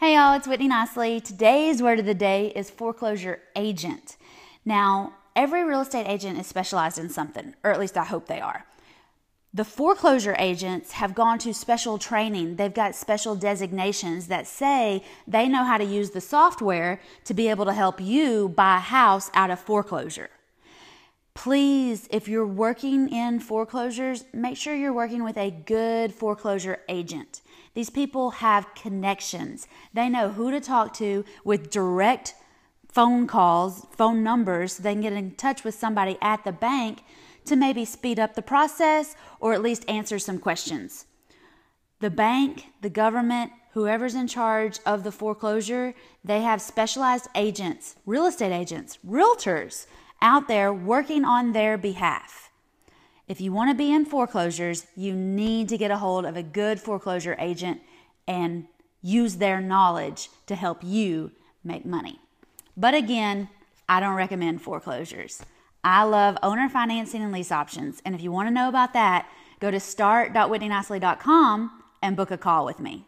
Hey y'all, it's Whitney Nicely. Today's word of the day is foreclosure agent. Now, every real estate agent is specialized in something, or at least I hope they are. The foreclosure agents have gone to special training. They've got special designations that say they know how to use the software to be able to help you buy a house out of foreclosure. Please, if you're working in foreclosures, make sure you're working with a good foreclosure agent. These people have connections. They know who to talk to with direct phone calls, phone numbers. so They can get in touch with somebody at the bank to maybe speed up the process or at least answer some questions. The bank, the government, whoever's in charge of the foreclosure, they have specialized agents, real estate agents, realtors out there working on their behalf. If you want to be in foreclosures, you need to get a hold of a good foreclosure agent and use their knowledge to help you make money. But again, I don't recommend foreclosures. I love owner financing and lease options. And if you want to know about that, go to start.whitneynicely.com and book a call with me.